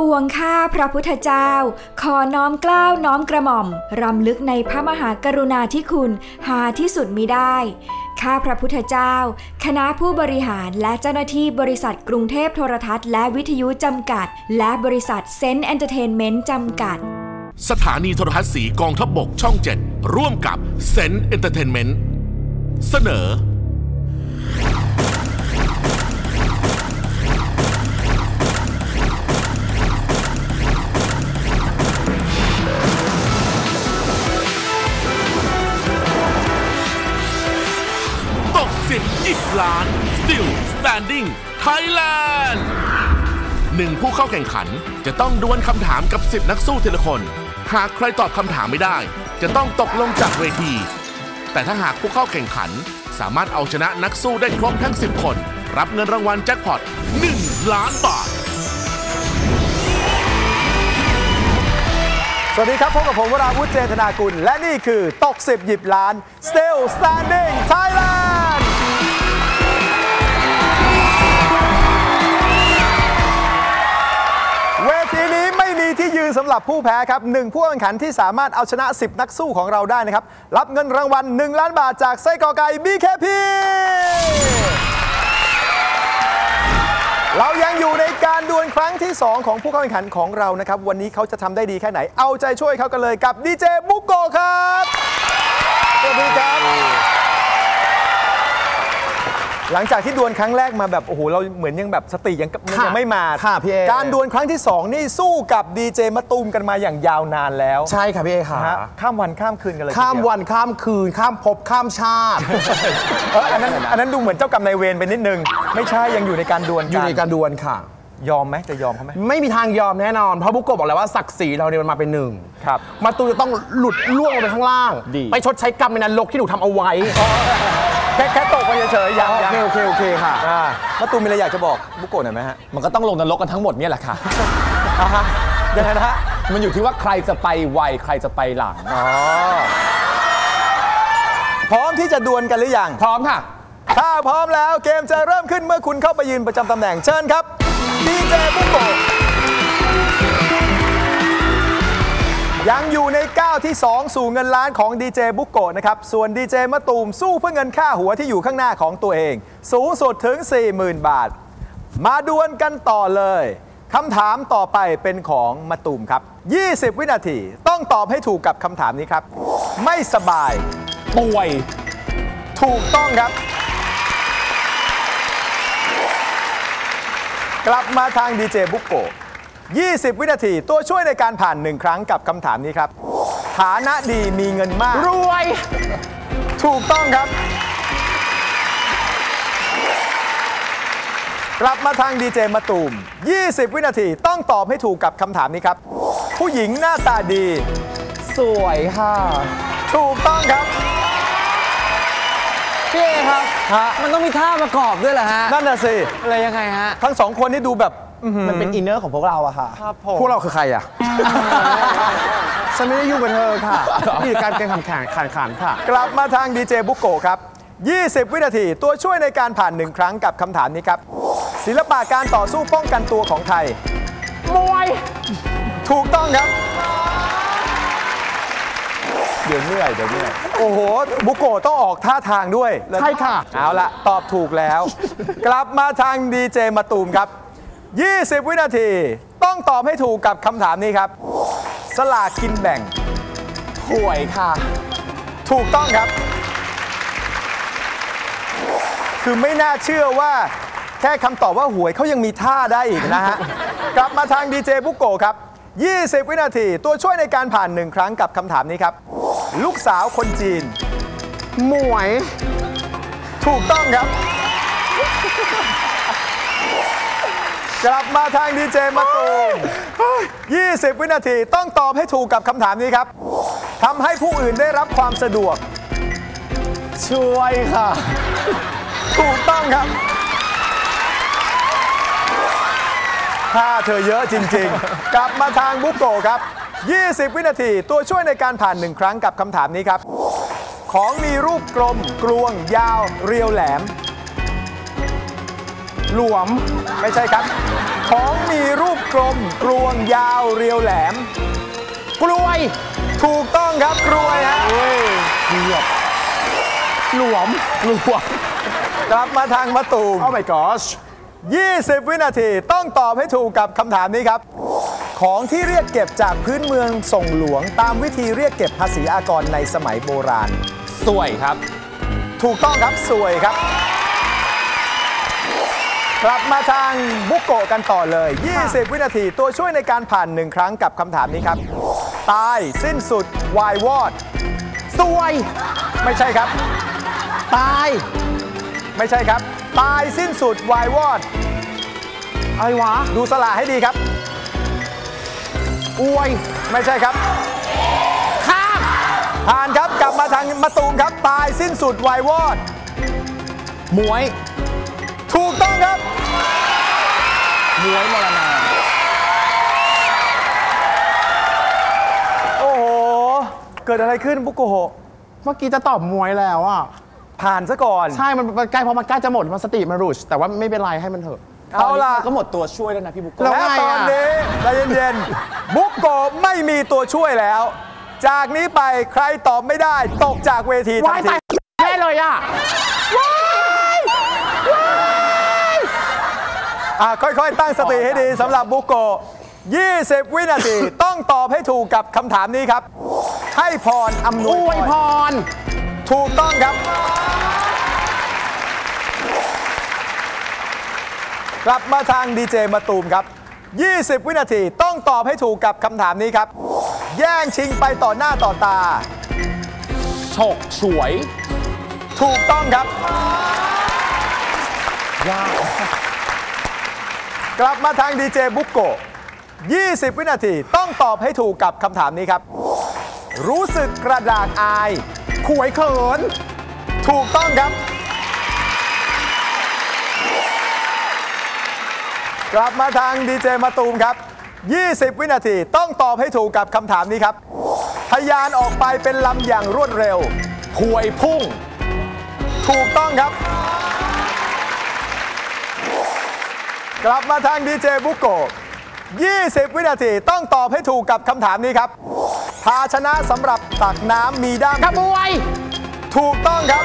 ปวงข้าพระพุทธเจ้า ขอน้อมเกล้าน้อมกระหม่อม รำลึกในพระมหากรุณาธิคุณหาที่สุดมิได้ ข้าพระพุทธเจ้า คณะผู้บริหารและเจ้าหน้าที่บริษัทกรุงเทพโทรทัศน์และวิทยุจำกัด และบริษัท Zense Entertainment จำกัด สถานีโทรทัศน์สีกองทัพบกช่อง 7 ร่วมกับ Zense Entertainment เสนอ 10 ล้าน Still Standing Thailand หนึ่งผู้เข้าแข่งขันจะต้องดวลคำถามกับ 10 นักสู้ทีละคน หากใครตอบคำถามไม่ได้ จะต้องตกลงจากเวที แต่ถ้าหากผู้เข้าแข่งขัน สามารถเอาชนะนักสู้ได้ครบทั้ง 10 คน รับเงินรางวัลแจ็คพอต1ล้านบาท สวัสดีครับพบกับผมวราวุฒิเจตนากุล และนี่คือตก 10 หยิบล้าน Still Standing Thailand ยืนสำหรับผู้แพ้ครับหนึ่งผู้แข่งขันที่สามารถเอาชนะ 10 นักสู้ของเราได้นะครับ รับเงินรางวัล 1 ล้านบาทจากไส้กรอกไก่ BKP เรายังอยู่ในการดวลครั้งที่ 2 ของผู้เข้าแข่งขันของเรานะครับ วันนี้เขาจะทำได้ดีแค่ไหน เอาใจช่วยเขากันเลยกับดีเจบุกโกครับ สวัสดีครับ หลังจากที่ดวลครั้งแรกมาแบบโอ้โหเราเหมือนยังแบบสติยังมันยังไม่มาค่ะพี่เอการดวลครั้งที่ 2 นี่สู้กับดีเจมะตูมกันมาอย่างยาวนานแล้ว ใช่ค่ะพี่เอค่ะนะฮะข้ามวันข้ามคืนกันเลยทีเดียข้ามวันข้ามคืน ข้ามภพข้ามชาติเอออันนั้นอันนั้นดูเหมือนเจ้ากรรมนายเวรไปนิดนึง ไม่ใช่ยังอยู่ในการดวลอยู่ในการดวลค่ะ ยอมไหมจะยอมเขาไหมไม่มีทางยอมแน่นอนเพราะบุกโกะบอกแล้วว่าศักดิ์ศรีเราเนี่ยมันมาเป็นหนึ่งครับมาตูจะต้องหลุดล่วงลงไปข้างล่างดีไปชดใช้กรรมในนรกที่หนูทำเอาไว้แค่แค่ตกไปเฉยๆยังโอยังเคโอเคโอเคค่ะอ่ามะตูมมีอะไรอยากจะบอกบุโกะหน่อยไหมฮะ มันก็ต้องลงนรกกันทั้งหมดเนี่ยแหละค่ะอ่าฮะยังไงนะฮะ มันอยู่ที่ว่าใครจะไปไวใครจะไปหลังอ๋อพร้อมที่จะดวลกันหรือยัง พร้อมค่ะ ถ้าพร้อมแล้วเกมจะเริ่มขึ้นเมื่อคุณเข้าไปยืนประจำตำแหน่งเชิญครับดีเจบุโกะ ยังอยู่ในก้าวที่ 2 สู่เงินล้านของดีเจบุโกะนะครับ ส่วนดีเจมะตูมสู้เพื่อเงินค่าหัวที่อยู่ข้างหน้าของตัวเอง สูงสุดถึง 40,000 บาท มาดวลกันต่อเลยคำถามต่อไปเป็นของมะตูมครับ 20 วินาที ต้องตอบให้ถูกกับคำถามนี้ครับ ไม่สบาย ป่วย ถูกต้องครับ กลับมาทางดีเจบุกโกะ 20 วินาที ตัวช่วยในการผ่านหนึ่งครั้งกับคำถามนี้ครับ ฐานะดีมีเงินมาก รวย ถูกต้องครับ กลับมาทางดีเจมาตูม 20 วินาทีต้องตอบให้ถูกกับคำถามนี้ครับ ผู้หญิงหน้าตาดี สวยค่ะ ถูกต้องครับ พี่เอครับ ฮะ มันต้องมีท่าประกอบด้วยเหรอฮะ นั่นน่ะสิ อะไรยังไงฮะ ทั้งสองคนนี่ดูแบบอื้อหือ มันเป็นอินเนอร์ของพวกเราอะค่ะ ครับผม พวกเราคือใครอะฉันไม่ได้ยุ่งกับเธอค่ะ นี่คือการแข่งขันขันขันค่ะ กลับมาทางดีเจบุกโกะครับ 20 วินาทีตัวช่วยในการผ่านหนึ่งครั้งกับคำถามนี้ครับ ศิลปะการต่อสู้ป้องกันตัวของไทย มวย ถูกต้องครับ เดี๋ยวเหนื่อยเดี๋ยวเหนื่อยโอ้โห บุโกะต้องออกท่าทางด้วย ใช่ค่ะ เอาละตอบถูกแล้ว กลับมาทางดีเจมาตูมครับ 20 วินาที ต้องตอบให้ถูกกับคำถามนี้ครับ สลากกินแบ่งป่วยค่ะ ถูกต้องครับ คือไม่น่าเชื่อว่า แค่คำตอบว่าหวยเขายังมีท่าได้อีกนะฮะ กลับมาทางดีเจบุโกะครับ 20 วินาที ตัวช่วยในการผ่านหนึ่งครั้งกับคำถามนี้ครับ ลูกสาวคนจีน หมวย ถูกต้องครับ กลับมาทางดีเจมาตูม20 วินาทีต้องตอบให้ถูกกับคำถามนี้ครับทำให้ผู้อื่นได้รับความสะดวก ช่วยค่ะ ถูกต้องครับ ถ้าเธอเยอะจริงๆ กลับมาทางบุกโกะครับ 20 วินาทีตัวช่วยในการผ่านหนึ่งครั้งกับคำถามนี้ครับ ของมีรูปกลม กลวง ยาว เรียวแหลม หลวม ไม่ใช่ครับ ขของมีรูปกลมกลวงยาวเรียวแหลม กล้วย ถูกต้องครับกรวยฮะหลวมหลวมกลับมาทางมะตูม Oh my gosh 20 วินาทีต้องตอบให้ถูกกับคำถามนี้ครับ ของที่เรียกเก็บจากพื้นเมืองส่งหลวง ตามวิธีเรียกเก็บภาษีอากรในสมัยโบราณ สวยครับ ถูกต้องครับสวยครับ กลับมาทางบุกโกะกันต่อเลย 20 วินาทีตัวช่วยในการผ่านหนึ่งครั้งกับคำถามนี้ครับ ตาย สิ้นสุด วายวอด สวย ไม่ใช่ครับ ตาย ไม่ใช่ครับ ตายสิ้นสุด วายวอด อะไรวะ ดูสละให้ดีครับ อวย ไม่ใช่ครับ ข้าม ผ่านครับ กลับมาทางมะตูมครับ ตายสิ้นสุด วายวอดมวย ถูกต้องครับมวยมรณาโอ้โห เกิดอะไรขึ้นบุกโกะเมื่อกี้จะตอบมวยแล้วอะ ผ่านซะก่อน ใช่ มันมันใกล้เพราะมันใกล้จะหมด มันสติมันรุชแต่ว่าไม่เป็นไรให้มันเถอะ เอาล่ะ ก็หมดตัวช่วยแล้วนะพี่บุ๊กแล้วและไงตอนอะนี้ใจเย็นๆ บุกโกะไม่มีตัวช่วยแล้ว จากนี้ไปใครตอบไม่ได้ ตกจากเวทีทัวานยที ตายแน่เลยอะ ค่อยๆ ตั้งสติให้ดีสำหรับบุกโกะ20 วินาที ต้องตอบให้ถูกกับคำถามนี้ครับ ให้พรอำนอวยวยพพรรถูกต้องครับ กลับมาทางดีเจมาตูมครับ 20 วินาทีต้องตอบให้ถูกกับคำถามนี้ครับ แย่งชิงไปต่อหน้าต่อตาฉกฉวย ถูกต้องครับก กลับมาทางดีเจบุ๊กโกะ20 วินาทีต้องตอบให้ถูกกับคำถามนี้ครับ รู้สึกกระดากอายขวยเขิน ถูกต้องครับ กลับมาทางดีเจมาตูมครับ 20 วินาทีต้องตอบให้ถูกกับคำถามนี้ครับ ทยานออกไปเป็นลำอย่างรวดเร็ว พวยพุ่ง ถูกต้องครับ กลับมาทางดีเจบุกโกะ20 วินาทีต้องตอบให้ถูกกับคำถามนี้ครับ ภาชนะสำหรับตักน้ำมีด้ามกระบวย ถูกต้องครับ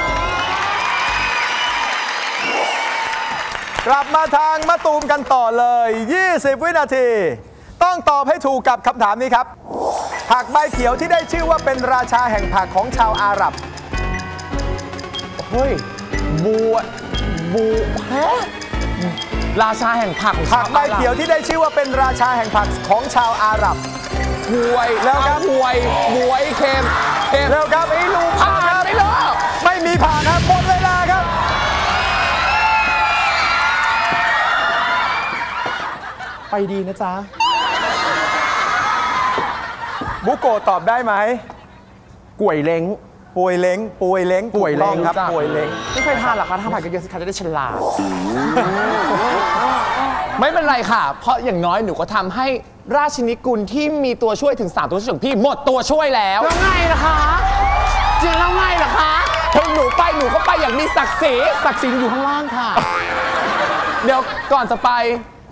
กลับมาทางมะตูมกันต่อเลย 20 วินาที ต้องตอบให้ถูกกับคำถามนี้ครับ ผักใบเขียวที่ได้ชื่อว่าเป็นราชาแห่งผักของชาวอาหรับเฮ้ยบัวบูฮะ ราชาแห่งผักของผักใบเขียวที่ได้ชื่อว่าเป็นราชาแห่งผักของชาวอาหรับ หวยแล้วครับ หวยหวยเค็มเค็มเร็วครับไม่รู้ผ่านไปเลยไม่มีผ่านครับหมดเวลาครับ ไปดีนะจ๊ะ บุโกะตอบได้ไหมกล้วยเล้ง ป่วยเล้งป่วยเล้งป่วยเล้งถูกต้องครับจ้ะป่วยเล้งไม่เคยทานหรอกคะถ้าผัดกันเยอะสิคะจะได้ฉลาดไม่เป็นไรค่ะ เพราะอย่างน้อยหนูก็ทำให้ราชินีกุลที่มีตัวช่วยถึง3ตัวช่วยของพี่หมดตัวช่วยแล้วแล้วไงล่ะคะจริงแล้วไงล่ะคะถึงหนูไปหนูก็ไปอย่างมีศักดิ์ศรีศักดิ์ศรีอยู่ข้างล่างค่ะ เดี๋ยวก่อนจะไป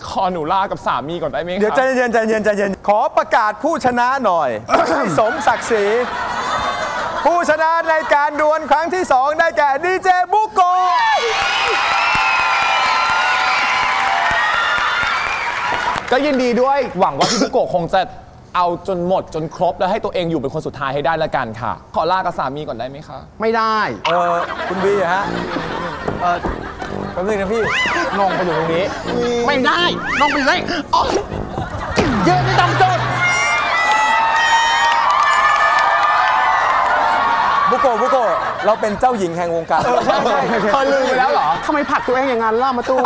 ขอหนูลากับสามีก่อนได้ไหมคะเดี๋ยวใจเย็นใจเย็นใจเย็นขอประกาศผู้ชนะหน่อยให้สมศักดิ์ศรี ผู้ชนะในการดวลครั้งที่ 2 ได้แก่ดีเจบุโกะก็ยินดีด้วยหวังว่าพี่บุโกะคงจะเอาจนหมดจนครบแล้วให้ตัวเองอยู่เป็นคนสุดท้ายให้ได้ละกันค่ะ ขอลากับสามีก่อนได้ไหมคะ ไม่ได้ เออคุณบีฮะเออแป๊บนึงนะพี่นงไปอยู่ตรงนี้ ไม่ได้นงไปเลยอ๋อยืนไม่ต้องจุดบุ เราเป็นเจ้าหญิงแห่งวงการใช่ใช่ใช่เธอลืมไปแล้วเหรอทำไมผลักตัวเองอย่างนั้นล่ะมาตู้เ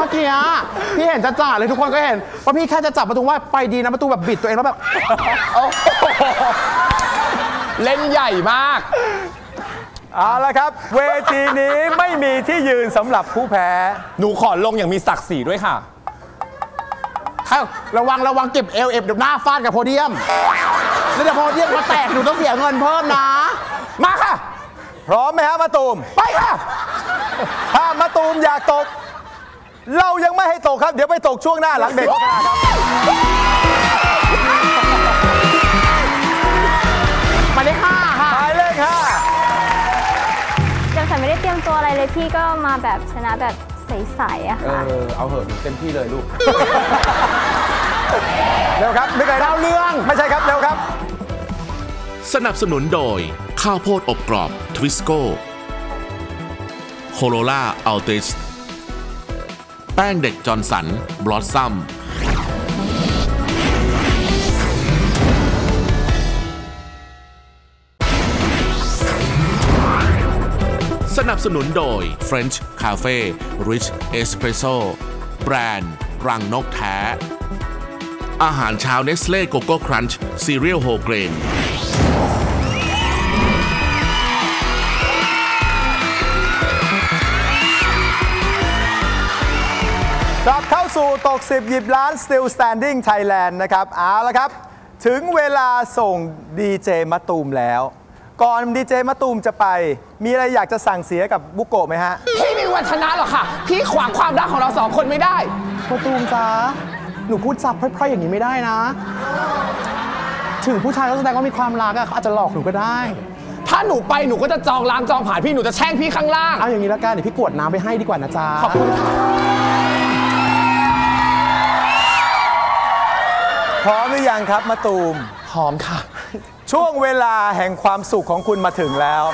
มื่อกี้อะพี่เห็นจะจ่าเลยทุกคนก็เห็นว่าพี่แค่จะจับประตูว่าไปดีนะประตูแบบบิดตัวเองแล้วแบบเล่นใหญ่มากเอาละครับ เวทีนี้ไม่มีที่ยืนสำหรับผู้แพ้ หนูขอลงอย่างมีศักดิ์ศรีด้วยค่ะเอ้าระวังระวังเก็บเอลเอฟเดี๋ยวหน้าฟาดกับโพเดียม แล้วเดี๋ยวโพเดียมมาแตกหนูต้องเสียเงินเพิ่มนะ มาค่ะ พร้อมไหมฮะมาตูม ไปค่ะ ถ้ามะตูมอยากตก เรายังไม่ให้ตกครับ เดี๋ยวไปตกช่วงหน้าหลังเบรกครับหมายเลขห้าค่ะหมายเลขห้าจำสันไม่ได้เตรียมตัวอะไรเลยพี่ก็มาแบบชนะแบบ ใสๆอะเอค่ะ อเอาเหอะหนูเต็มที่เลยลูก เร็วครับนึกอะไรดาวเรืองไม่ใช่ครับเร็วครับ สนับสนุนโดย ข้าวโพดอบกรอบ Twisko Corolla Altis แป้งเด็ก Johnson's Blossom สนับสนุนโดย French Cafe Rich Espresso แบรนด์รังนกแท้ อาหารเช้า Nestlé Koko Krunch cereal whole grainกลับเข้าสู่ตก 10 หยิบล้าน Still Standing Thailand นะครับ เอาละครับ ถึงเวลาส่งดีเจมะตูมแล้ว ก่อนดีเจมะตูมจะไป มีอะไรอยากจะสั่งเสียกับบุ๊คโกะไหมฮะ พี่ไม่มีวันชนะหรอกค่ะ พี่ขวางความรักของเราสองคนไม่ได้ประตูมจ้าหนูพูดซับพร่อยๆอย่างนี้ไม่ได้นะ ถึงผู้ชายเขาแสดงว่ามีความรักอะเขาอาจจะหลอกหนูก็ได้ ถ้าหนูไปหนูก็จะจองร้านจองผ่านพี่หนูจะแช่งพี่ข้างล่าง เอาอย่างนี้แล้วกันเดี๋ยวพี่กรวดน้ำไปให้ดีกว่านะจ๊ะขอบคุณค่ะ พร้อมหรือยังครับมะตูม หอมค่ะ ช่วงเวลาแห่งความสุขของคุณมาถึงแล้ว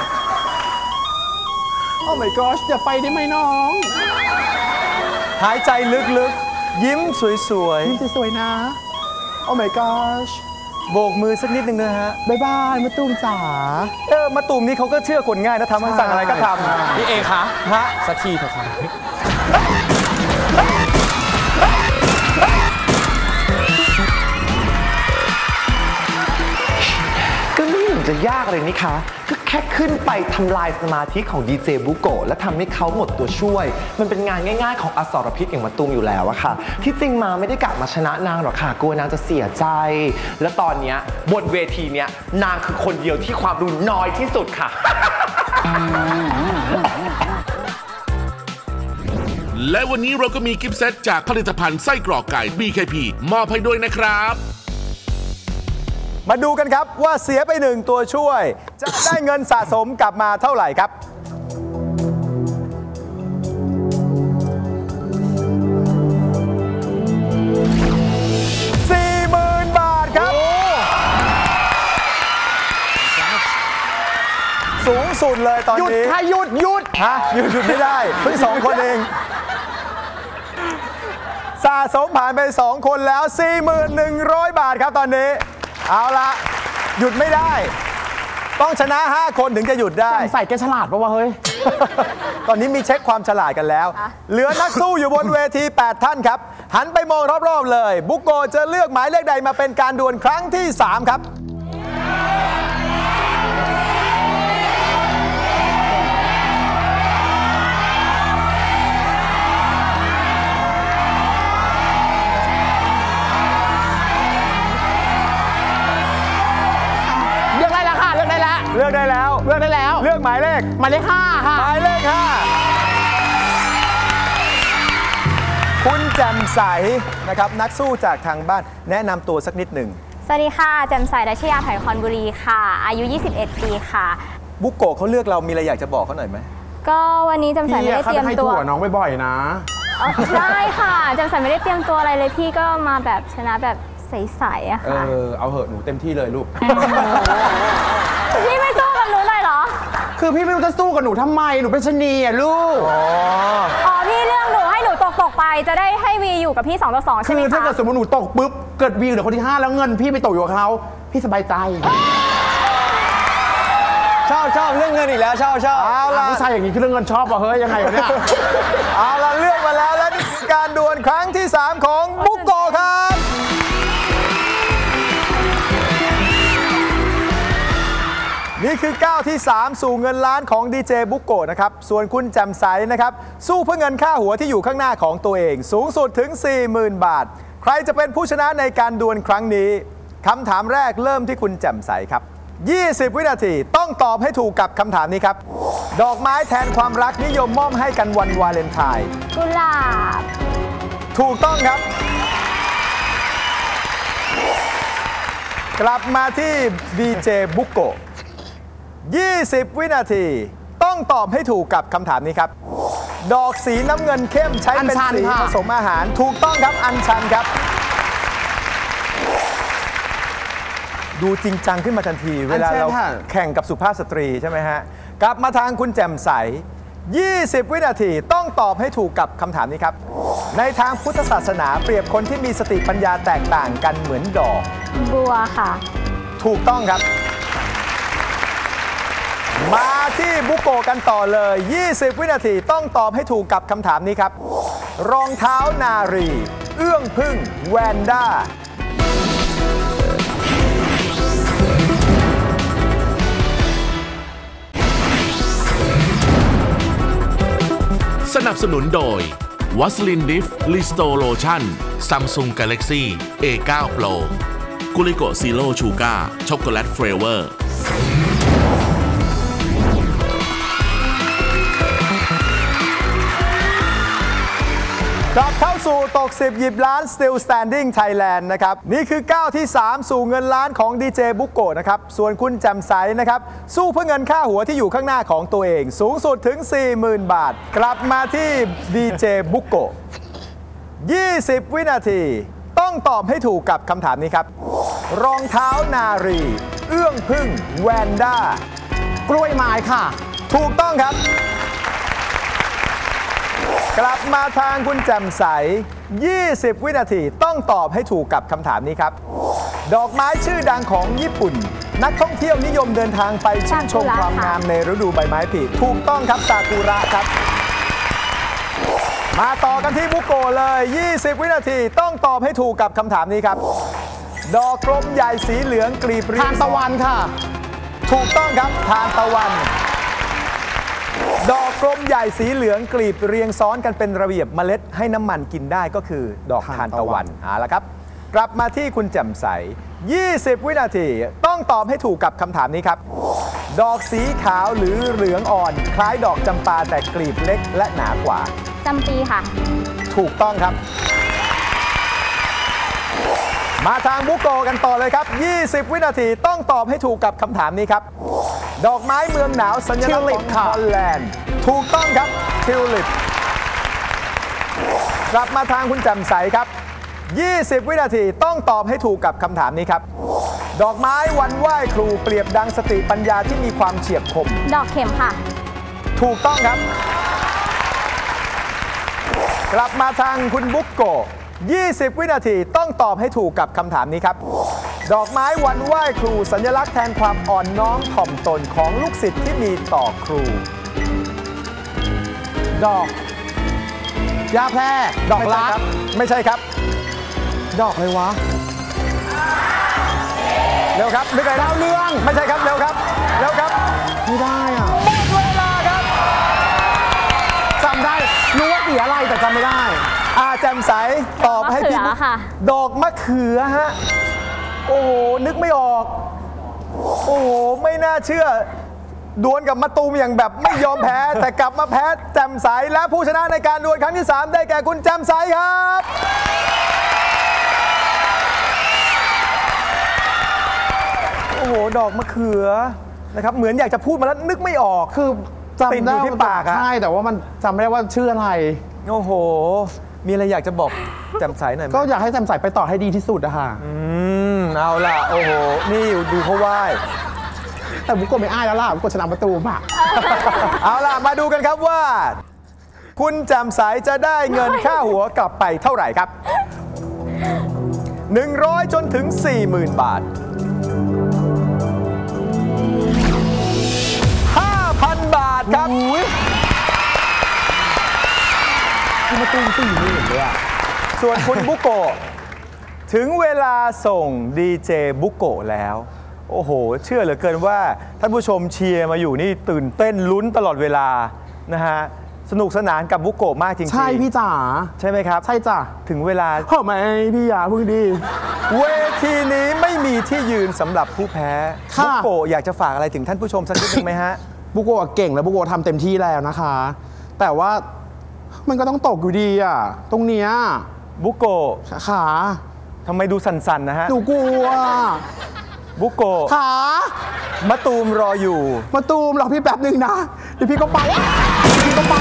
โอ้ my gosh อย่าไปได้ไหมน้อง หายใจลึกๆ ยิ้มสวยยิ้มสวยๆนะ โอ้ my gosh ๆ โบกมือสักนิดนึงนะฮะ บายบายมาตูมจ๋า เออมะตูมนี่เขาก็เชื่อคนง่ายนะทำให้สั่งอะไรก็ทพี่เอคะำฮะ สักทีเถอะค่ะ จะยากเลยนี่คะ ก็แค่ขึ้นไปทำลายสมาธิของดีเจบุโกะและทำให้เขาหมดตัวช่วย มันเป็นงานง่ายๆ ของอสรพิษอย่างมาตูมอยู่แล้วอะค่ะ ที่จริงมาไม่ได้กะมาชนะนางหรอกค่ะ กลัวนางจะเสียใจ และตอนเนี้ยบนเวทีเนี้ยนางคือคนเดียวที่ความรู้น้อยที่สุดค่ะ และวันนี้เราก็มีกิฟต์เซตจากผลิตภัณฑ์ไส้กรอกไก่ BKP มอบให้ด้วยนะครับ มาดูกันครับว่าเสียไปหนึ่งตัวช่วย จะได้เงินสะสมกลับมาเท่าไหร่ครับ40,000บาทครับสูงสุดเลยตอนหยุดนี้ค่ะหยุดหยุดฮะหยุดหยุดไม่ได้ เพิ่งสองคนเอง สะสมผ่านไป 2 คนแล้ว 4,100 บาทครับตอนนี้ เอาละหยุดไม่ได้ ต้องชนะ 5 คนถึงจะหยุดได้ ใส่แกฉลาดปะวะเฮ้ย ตอนนี้มีเช็คความฉลาดกันแล้ว เหลือนักสู้อยู่บนเวที 8 ท่านครับ หันไปมองรอบๆเลย บุกโกะจะเลือกหมายเลขใดมาเป็นการดวลครั้งที่ 3 ครับ เลือกได้แล้ว เลือกได้แล้ว เลือกหมายเลข หมายเลขห้าค่ะหมายเลข5คุณแจ่มใสนะครับนักสู้จากทางบ้านแนะนำตัวสักนิดหนึ่ง สวัสดีค่ะ แจ่มใสดัชยาถอยคอนบุรีค่ะ อายุ 21 ปีค่ะ บุกโกะเขาเลือกเรามีอะไรอยากจะบอกเขาหน่อยไหม ก็วันนี้แจ่มใสพี่ไม่อะได้เขาเตรียจะมให้ตัถั่ววน้องบ่อยๆนะเอ่อได้ค่ะแจ่มใสไม่ได้เตรียมตัวอะไรเลยพี่ก็มาแบบชนะแบบใสๆอะเอค่ะอเอาเหอะหนูเต็มที่เลยลูก พี่ไม่สู้กับหนูหน่อยเหรอ คือพี่ไม่รู้จะสู้กับหนูทำไม หนูเป็นชะนีอะลูก อ๋อพี่เรื่องหนูให้หนูตกตกๆไปจะได้ให้วีอยู่กับพี่2ต่อ2ใช่คืไหมอถ้าคะเกิดสมมติหนูตกปุ๊บ เกิดวีเหลือคนที่ 5 แล้วเงินพี่ไปตกอยู่กับเขาพี่สบายใจ ชอบชอบเรื่องเงินอีกแล้วชอบชอบเอาล่ะผู้ชายอย่างนี้คือเรื่องเงินชอบว่ะเฮ้ยยังไงวะเนี่ย เอาล่ะเลือกมาแล้วและนี่คือการดวลครั้งที่ 3 ของบุก นี่คือก้าวที่ 3 สู่เงินล้านของดีเจบุกโกะนะครับ ส่วนคุณแจ่มใสนะครับ สู้เพื่อเงินค่าหัวที่อยู่ข้างหน้าของตัวเอง สูงสุดถึง 40,000 บาท ใครจะเป็นผู้ชนะในการดวลครั้งนี้คำถามแรกเริ่มที่คุณแจ่มใสครับ 20 วินาทีต้องตอบให้ถูกกับคำถามนี้ครับ ดอกไม้แทนความรักนิยมมอบให้กันวันวาเลนไทน์กุหลาบ ถูกต้องครับ กลับมาที่ดีเจบุกโกะ 20 วินาที ต้องตอบให้ถูกกับคำถามนี้ครับ ดอกสีน้ำเงินเข้มใช้เป็นอัญชันสีค่ะ ผสมอาหาร ถูกต้องครับอัญชันครับ ดูจริงจังขึ้นมาทันที เวลาเราแข่งกับสุภาพสตรีใช่ไหมฮะ กลับมาทางคุณแจ่มใส 20 วินาทีต้องตอบให้ถูกกับคำถามนี้ครับ ในทางพุทธศาสนาเปรียบคนที่มีสติปัญญาแตกต่างกันเหมือนดอก บัวค่ะ ถูกต้องครับ มาที่บุโกกันต่อเลย 20 วินาทีต้องตอบให้ถูกกับคำถามนี้ครับ รองเท้านารี เอื้องพึ่ง แวนด้า สนับสนุนโดยวัสลินดิฟลิสโตโลชั่น Samsung Galaxy A9 Pro Glico zero sugar chocolate flavor กลับเข้าสู่ตก 10 หยิบล้าน Still Standing Thailand นะครับ นี่คือก้าวที่ 3 สู่เงินล้านของดีเจบุ๊คโกะนะครับ ส่วนคุณแจมใสนะครับ สู้เพื่อเงินค่าหัวที่อยู่ข้างหน้าของตัวเอง สูงสุดถึง 40,000 บาท กลับมาที่ดีเจบุกโกะ20 วินาที ต้องตอบให้ถูกกับคำถามนี้ครับ รองเท้านารี เอื้องพึ่ง แวนด้ากล้วยไม้ค่ะ ถูกต้องครับ กลับมาทางคุณแจ่มใส 20 วินาทีต้องตอบให้ถูกกับคำถามนี้ครับ ดอกไม้ชื่อดังของญี่ปุ่น นักท่องเที่ยวนิยมเดินทางไปชื่นชมซากุระความค่ะ งามในฤดูใบไม้ผลิถูกต้องครับซากุระครับ มาต่อกันที่บุโกะเลย 20 วินาทีต้องตอบให้ถูกกับคำถามนี้ครับ ดอกกลมใหญ่สีเหลืองกลีบเรียทางนตะวันค่ะ ถูกต้องครับทานตะวัน ดอกกลมใหญ่สีเหลืองกลีบเรียงซ้อนกันเป็นระเบียบเมล็ดให้น้ำมันกินได้ก็คือ ดอกทาทานนตะตะวัวันนเอาละครับ กลับมาที่คุณแจ่มใส 20 วินาที ต้องตอบให้ถูกกับคำถามนี้ครับ ดอกสีขาวหรือเหลืองอ่อน คล้ายดอกจำปาแต่กลีบเล็กและหนากว่า จำปีค่ะ ถูกต้องครับ มาทางบุโกะกันต่อเลยครับ 20 วินาทีต้องตอบให้ถูกกับคำถามนี้ครับ ดอกไม้เมืองหนาวสัญลักษณ์ของฮอลแลนด์ ถูกต้องครับทิวลิป กลับมาทางคุณแจ่มใสครับ 20 วินาทีต้องตอบให้ถูกกับคำถามนี้ครับ ดอกไม้วันไหว้ครูเปรียบดังสติปัญญาที่มีความเฉียบคม ดอกเข็มค่ะ ถูกต้องครับ กลับมาทางคุณบุ๊กโกะ20 วินาทีต้องตอบให้ถูกกับคำถามนี้ครับ ดอกไม้วันไหว้ครูสัญลักษณ์แทนความอ่อนน้อมถ่อมตนของลูกศิษย์ที่มีต่อครู ดอกยาแพรกดอกไม่ใช่รักครับไม่ใช่ครับ ดอกอะไรวะ เร็วครับนึกอะไรดาวเรืองไม่ใช่ครับเร็วครับเร็วครับไม่ได้อะหมดเวลาครับจำได้รู้ว่าสีอะไรแต่จำไม่ได้อาแจมใสตอบให้พี่มะเขือค่ะดอกมะเขือฮะ โอ้โห นึกไม่ออก โอ้โห ไม่น่าเชื่อ ดวลกับมาตูมอย่างแบบไม่ยอมแพ้ แต่กลับมาแพ้แจมใส และผู้ชนะในการดวลครั้งที่ 3 ได้แก่คุณแจมใสครับโอ้โห ดอกมะเขือนะครับ เหมือนอยากจะพูดมาแล้วนึกไม่ออก คือจำติดอได้ยู่ที่ปากอะ ใช่แต่ว่ามันจำไม่ได้ว่าชื่ออะไร โอ้โห มีอะไรอยากจะบอกแจมใสหน่อยไหมก็อยากให้จำใส่ไปต่อให้ดีที่สุดอะค่ะ อืม เอาล่ะ โอ้โห นี่ดูเขาไหว้แต่บุกโกะไม่อ้ายแล้วล่ะบุกโกะชนะประตูมอะเอาล่ะ มาดูกันครับว่า คุณแจำสายจะได้เงินค่าหัวกลับไปเท่าไหร่ครับ 100 จนถึง 40,000 บาท 5,000 บาทครับคือมาตูมสี่หมื่นเลยอะส่วนคุณบุโกะ ถึงเวลาส่งดีเจบุโกะแล้ว โอ้โห เชื่อเหลือเกินว่า ท่านผู้ชมเชียร์มาอยู่นี่ตื่นเต้นลุ้นตลอดเวลานะฮะสนุกสนานกับบุโกะมากจริงๆ ใช่พี่จ๋าใช่ไหมครับ ใช่จ้ะถึงเวลาเฮ้ยไหมพี่อย่าพึ่งดี เวทีนี้ไม่มีที่ยืนสำหรับผู้แพ้ค่ะ บุโกะอยากจะฝากอะไรถึงท่านผู้ชมสักนิดนึงไหมฮะ บุโกะเก่งแล้วบุโกะทำเต็มที่แล้วนะคะ แต่ว่ามันก็ต้องตกอยู่ดีอะ ตรงเนี้ยบุโกะ ขา ทำไมดูสั่นๆนะฮะ หนูกลัวบุโกะขามะตูมรออยู่ มาตูมรอพี่แป๊บหนึ่งนะเดี๋ยวพี่ก็ไปเดี๋ยวพี่ก็ไป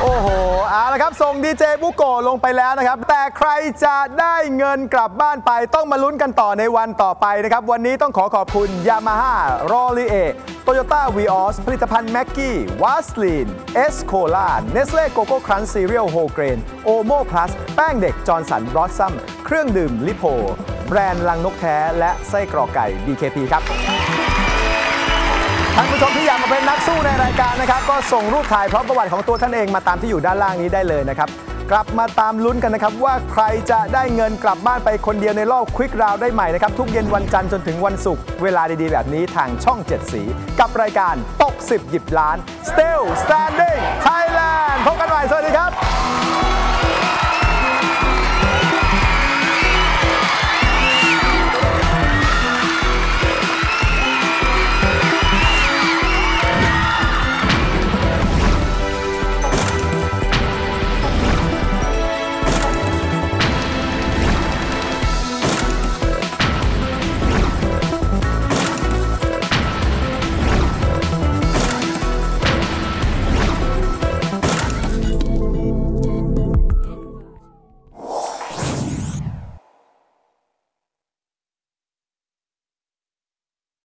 โอ้โห เอาละครับ ส่งดีเจบุโกะลงไปแล้วนะครับ แต่ใครจะได้เงินกลับบ้านไปต้องมาลุ้นกันต่อในวันต่อไปนะครับ วันนี้ต้องขอขอบคุณ Yamaha r o l l i e Toyota Vios ผลิตภัณฑ์ Maggi Vaseline est Cola Nestlé Koko Krunch cereal whole grain Omo Plus แป้งเด็ก Johnson's Blossom เครื่องดื่มลิโพแบรนด์รังนกแท้และไส้กรอกไก่ BKP ครับ ท่านผู้ชมที่อยากมาเป็นนักสู้ในรายการนะครับ ก็ส่งรูปถ่ายพร้อมประวัติของตัวท่านเองมาตามที่อยู่ด้านล่างนี้ได้เลยนะครับกลับมาตามลุ้นกันนะครับ ว่าใครจะได้เงินกลับบ้านไปคนเดียวในรอบ quick round ได้ใหม่นะครับ ทุกเย็นวันจันทร์จนถึงวันศุกร์เวลาดีๆ แบบนี้ทางช่อง 7 สี กับรายการตก 10 หยิบล้าน Still Standing